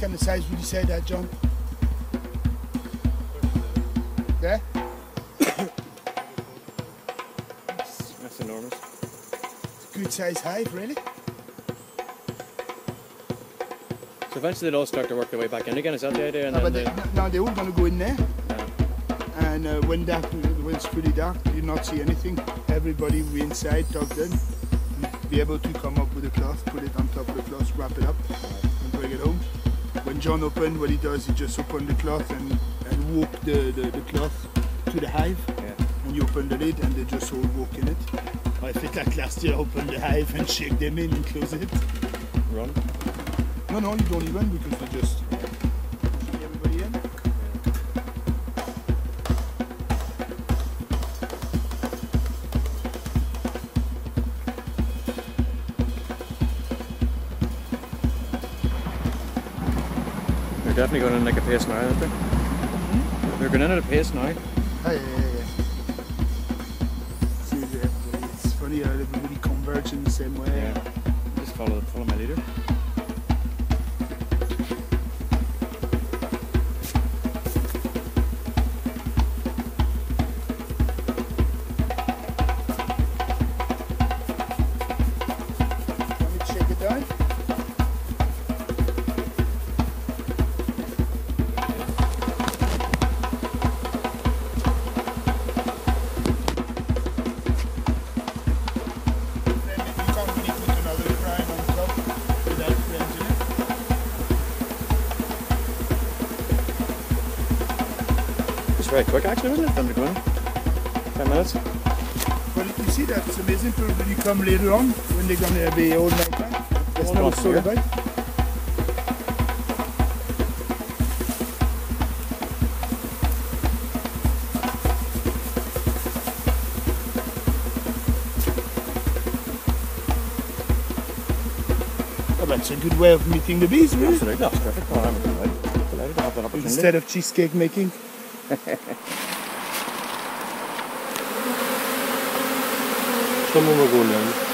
kind of size would you say that, John? There? That's enormous. Good size hive, really. So eventually they'll all start to work their way back in again. Is that the idea? And No, then but they, they, no, they're all going to go in there. yeah. And uh, when that when it's pretty dark, you not see anything. Everybody will be inside, tucked in, be able to come up with a cloth, put it on top of the cloth, wrap it up, and bring it home. When John opened, what he does, he just open the cloth and, and walk the, the, the cloth to the hive. Yeah. And you open the lid and they just all walk in it. I think like last year, open the hive and shake them in and close it. Run. No, no, you don't even because they just They're definitely going in like a pace now, aren't they? They're going in at a pace now. Oh, yeah, yeah, yeah. See, it's funny how everybody converge in the same way. Yeah. Just follow follow my leader. Very quick actually, wasn't it? To go in. Ten minutes. But you can see that's amazing for when you come later on when they're gonna be all night time. Not night, what it's all yeah. about. Oh, that's a good way of meeting the bees, really. Absolutely, that's perfect. Well, I'm delighted, delighted to have that opportunity. Instead of cheesecake making. Some of them are going down.